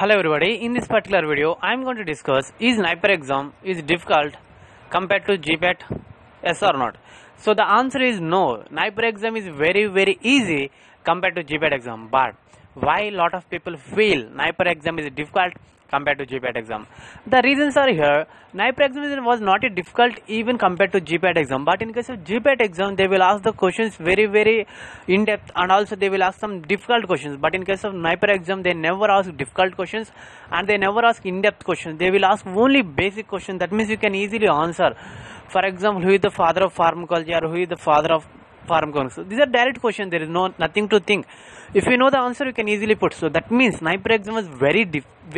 Hello everybody, in this particular video I am going to discuss is NIPER exam is difficult compared to GPAT yes or not. So the answer is no, NIPER exam is very very easy compared to GPAT exam. But why lot of people feel NIPER exam is difficult compared to GPAT exam. The reasons are here. NIPER exam was not a difficult even compared to GPAT exam, but in case of GPAT exam, they will ask the questions very very in depth, and also they will ask some difficult questions. But in case of NIPER exam, they never ask difficult questions, and they never ask in depth questions. They will ask only basic questions. That means you can easily answer. For example, who is the father of pharmacology, or who is the father of pharmacology? So these are direct questions. There is no nothing to think if you know the answer you can easily put so that means NIPER exam is very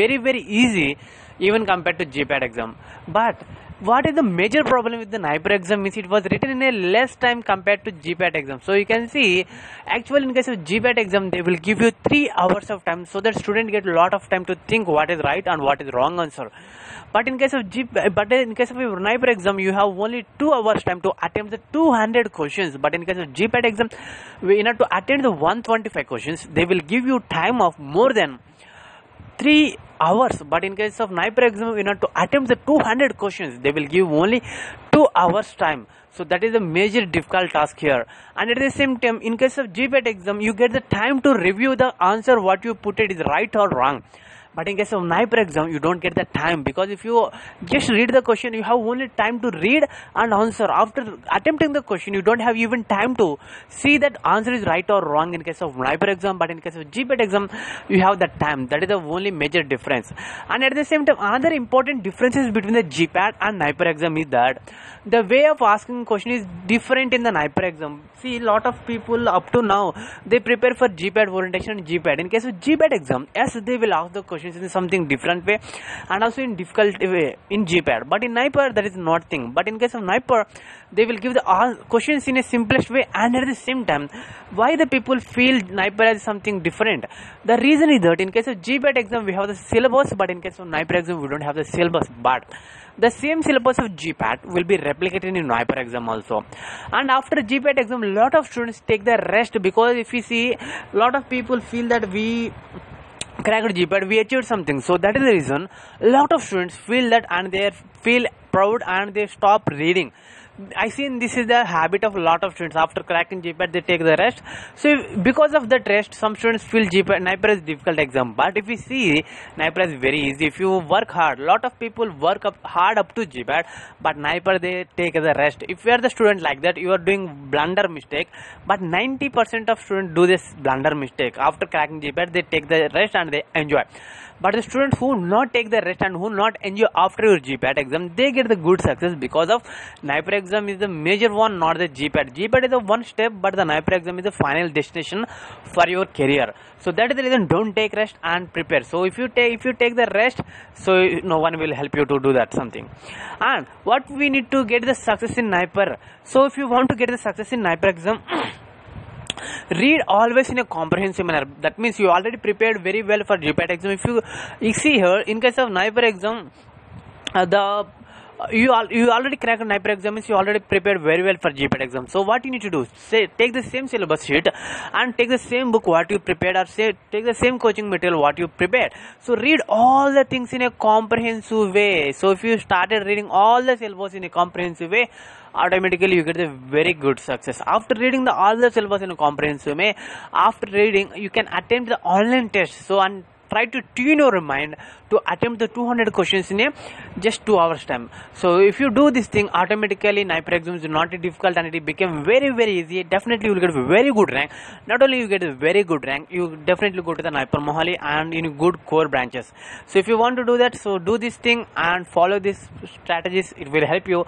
very very easy even compared to GPAT exam. But what is the major problem with the NIPER exam is it was written in a less time compared to GPAT exam. So you can see actually in case of GPAT exam they will give you 3 hours of time so that student get a lot of time to think what is right and what is wrong answer. But in case of G, but in case of NIPER exam you have only 2 hours time to attempt the 200 questions. But in case of GPAT exam in order to attend the 125 questions. They will give you time of more than 3 hours but in case of exam in order to attempt the 200 questions. They will give only 2 hours time. So that is a major difficult task here. And at the same time in case of GPAT exam you get the time to review the answer what you put it is right or wrong but in case of NIPER exam you don't get the time. Because if you just read the question you have only time to read and answer. After attempting the question you don't have even time to see that answer is right or wrong in case of NIPER exam. But in case of GPAT exam you have that time. That is the only major difference. And at the same time another important differences between the GPAT and NIPER exam is that the way of asking question is different in the NIPER exam. See a lot of people up to now they prepare for GPAT orientation and GPAT in case of GPAT exam yes they will ask the question in something different way and also in difficult way in GPAT. But in NIPER, that is not thing. But in case of NIPER, they will give the all questions in a simplest way and at the same time, why the people feel NIPER as something different? The reason is that in case of GPAT exam, we have the syllabus, but in case of NIPER exam, we don't have the syllabus. But the same syllabus of GPAT will be replicated in NIPER exam also. And after GPAT exam, a lot of students take the rest because if you see, a lot of people feel that we cracked GPAT, we achieved something. So that is the reason a lot of students feel that and they feel proud and they stop reading. I see this is the habit of a lot of students. After cracking GPAT, they take the rest. So because of that rest, some students feel GPAT NIPER is difficult exam. But if we see NIPER is very easy. If you work hard, lot of people work up hard up to GPAT, but NIPER they take the rest. If you are the student like that, you are doing blunder mistake. But 90% of students do this blunder mistake. After cracking GPAT, they take the rest and they enjoy. But the students who not take the rest and who not enjoy after your GPAT exam, they get the good success because of NIPER exam is the major one, not the GPAT. GPAT is the one step, but the NIPER exam is the final destination for your career. So that is the reason. Don't take rest and prepare. So if you take if you take the rest, so no one will help you to do that something. And what we need to get the success in NIPER. So if you want to get the success in NIPER exam. read always in a comprehensive manner that means you already prepared very well for GPAT exam if you, you see here in case of NIPER exam uh, the you you already cracked NIPER exam means you already prepared very well for GPAT exam. So what you need to do? Say take the same syllabus sheet and take the same book what you prepared or say take the same coaching material what you prepared. So read all the things in a comprehensive way. So if you started reading all the syllabus in a comprehensive way automatically you get a very good success. After reading the all the syllabus in a comprehensive way after reading you can attempt the online test. So and try to tune your mind to attempt the 200 questions in a just 2 hours time. So if you do this thing automatically NIPER exam is not difficult and it became very very easy. Definitely you will get a very good rank. Not only you get a very good rank you definitely go to the NIPER Mohali and in good core branches. So if you want to do that so do this thing and follow these strategies. It will help you